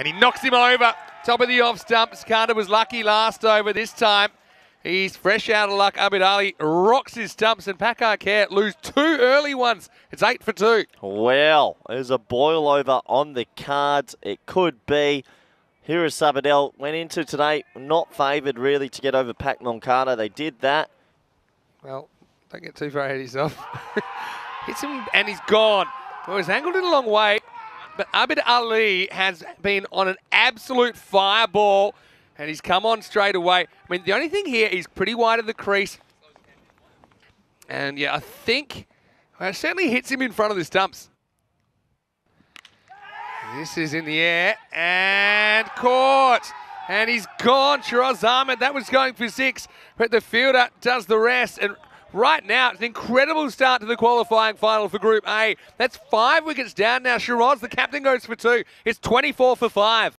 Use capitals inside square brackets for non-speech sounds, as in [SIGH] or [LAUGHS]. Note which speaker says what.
Speaker 1: And he knocks him over. Top of the off stump. Skanda was lucky last over this time. He's fresh out of luck. Abid Ali rocks his stumps and Pak I Care lose two early ones. It's eight for two.
Speaker 2: Well, there's a boil over on the cards. It could be. Hira Sabadell. Went into today not favoured really to get over Pak Montcada. They did that.
Speaker 1: Well, don't get too far ahead of yourself. [LAUGHS] Hits him and he's gone. Well, he's angled it a long way, but Abid Ali has been on an absolute fireball and he's come on straight away. I mean, the only thing here, he's pretty wide of the crease. And yeah, I think well, it certainly hits him in front of the stumps. This is in the air and caught. And he's gone, Shiraz Ahmed. That was going for six, but the fielder does the rest. And right now, it's an incredible start to the qualifying final for Group A. That's five wickets down now. Shiraz, the captain, goes for two. It's 24 for five.